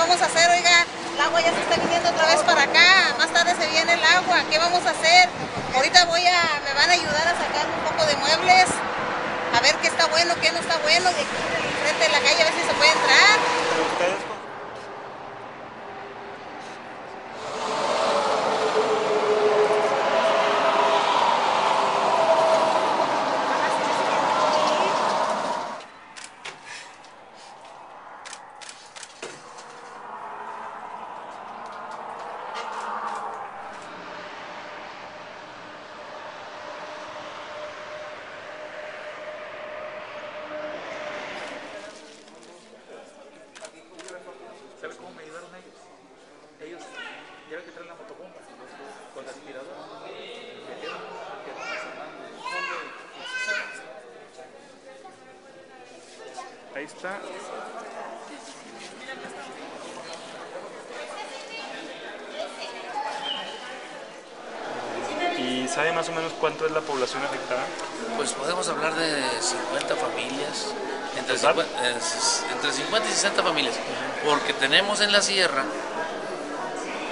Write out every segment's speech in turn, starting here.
vamos a hacer? Oiga, el agua ya se está viniendo otra vez para acá, más tarde se viene el agua, ¿qué vamos a hacer? Ahorita voy a, me van a ayudar a sacar un poco de muebles, a ver qué está bueno, qué no está bueno, de frente de la calle a ver si se puede entrar. Ellos, ya ven que traen la motobomba con la aspiradora. Metieron. Ahí está. ¿Y sabe más o menos cuánto es la población afectada? Pues podemos hablar de 50 familias, entre, ¿Total? 50, eh, entre 50 y 60 familias, porque tenemos en la sierra,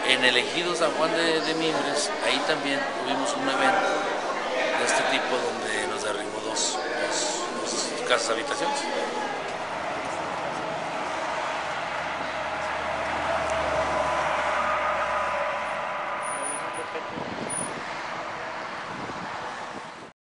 en el ejido San Juan de, de Mimbres, ahí también tuvimos un evento de este tipo donde nos derribó dos, dos, dos casas habitaciones.